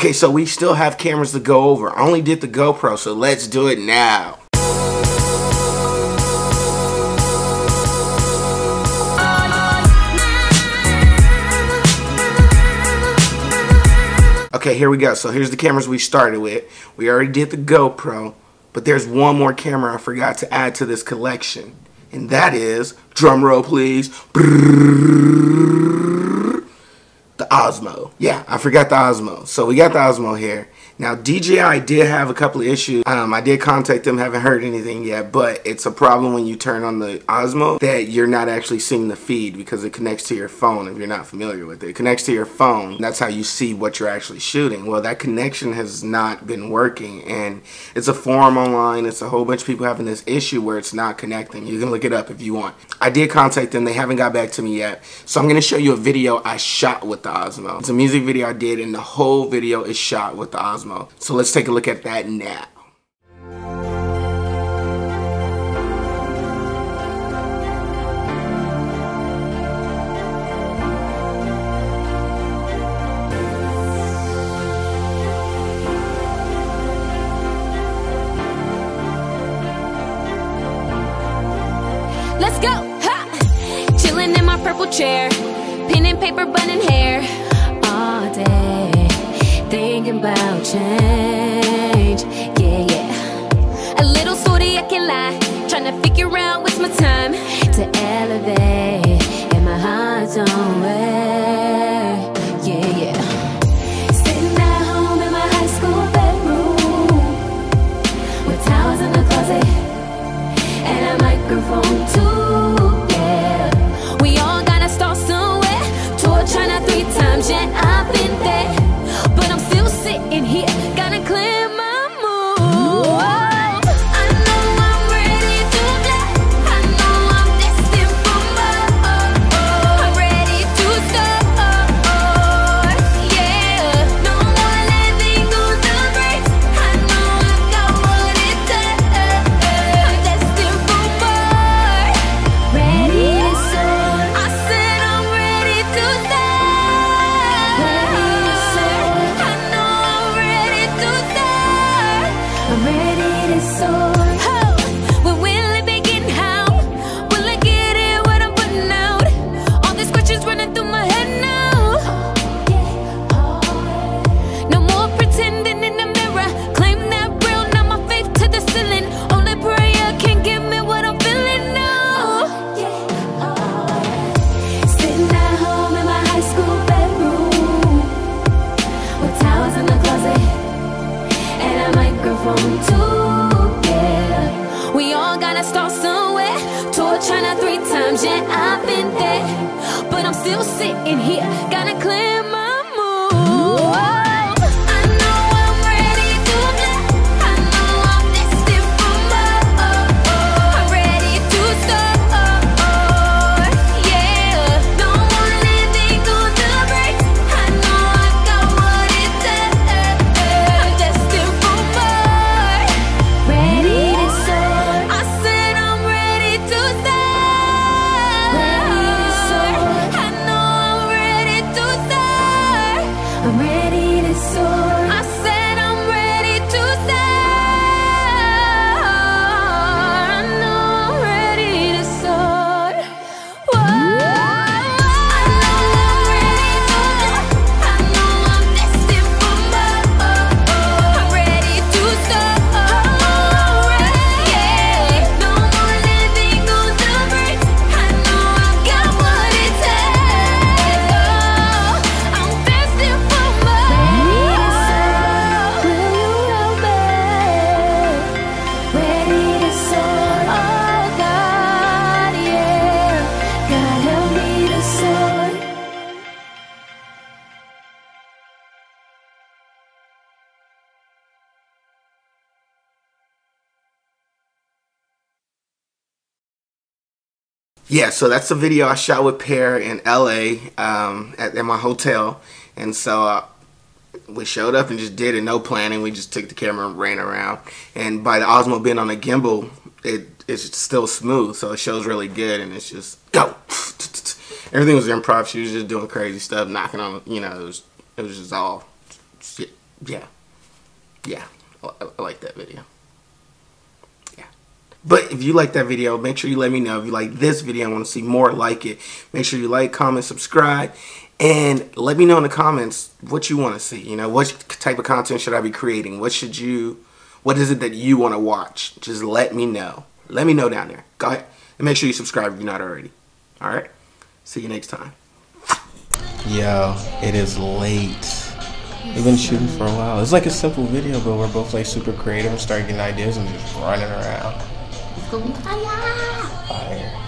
Okay, so we still have cameras to go over. I only did the GoPro, so let's do it now. Okay, here we go. So here's the cameras we started with. We already did the GoPro, but there's one more camera I forgot to add to this collection. And that is, drum roll please, Osmo. Yeah, I forgot the Osmo. So we got the Osmo here. Now DJI did have a couple of issues. Um, I did contact them, haven't heard anything yet, but it's a problem when you turn on the Osmo that you're not actually seeing the feed because it connects to your phone if you're not familiar with it. It connects to your phone. That's how you see what you're actually shooting. Well, that connection has not been working and it's a forum online. It's a whole bunch of people having this issue where it's not connecting. You can look it up if you want. I did contact them. They haven't got back to me yet. So I'm going to show you a video I shot with the Osmo. It's a music video I did and the whole video is shot with the Osmo. So let's take a look at that now. Let's go. Ha! Chilling in my purple chair, pen and paper, bunning hair all day thinking about change. Yeah, yeah. A little zodiac can lie, trying to figure out what's my time to elevate. And my heart's on way. Yeah, yeah. Sitting at home in my high school bedroom with towels in the closet and a microphone too. Yeah, we all gotta start somewhere. Toured China three times, yeah, I've been there sitting here. Gotta clear we all gotta start somewhere. Toured China three times, yeah, I've been there, but I'm still sitting here. Gotta clear I'm ready to soar. I said Yeah, so that's the video I shot with Par in LA um, at, at my hotel. And so uh, we showed up and just did it, no planning. We just took the camera and ran around. And by the Osmo being on a gimbal, it it's still smooth, so it shows really good. And it's just go. Everything was improv. She was just doing crazy stuff, knocking on, you know, it was it was just all shit, yeah, yeah, I, I like that video. But if you like that video, make sure you let me know. If you like this video, I want to see more like it. Make sure you like, comment, subscribe, and let me know in the comments what you want to see. You know, what type of content should I be creating? What should you, what is it that you want to watch? Just let me know. Let me know down there. Go ahead. And make sure you subscribe if you're not already. All right? See you next time. Yo, it is late. We've been shooting for a while. It's like a simple video, but we're both like super creative and start getting ideas and just running around. It's gonna be fire. Fire.